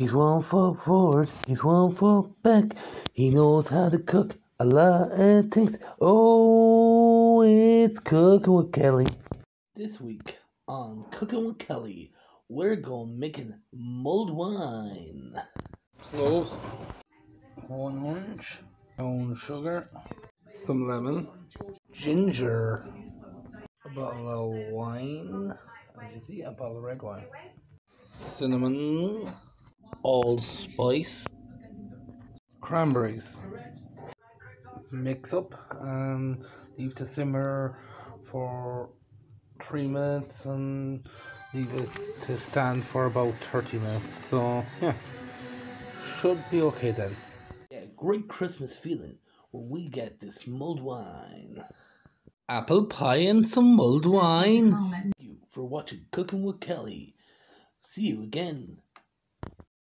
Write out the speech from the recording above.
He's one foot forward, he's one foot back. He knows how to cook a lot of things. Oh, it's cooking with Kelly. This week on Cooking with Kelly, we're going making mulled wine. cloves, one orange, brown sugar, some lemon, ginger, a bottle of wine, as you see, a bottle of red wine, cinnamon, allspice, cranberries. Mix up and leave to simmer for three minutes and leave it to stand for about 30 minutes. So, yeah, should be okay then. Yeah, great Christmas feeling when we get this mulled wine. Apple pie and some mulled wine. Thank you for watching Cooking with Kelly. See you again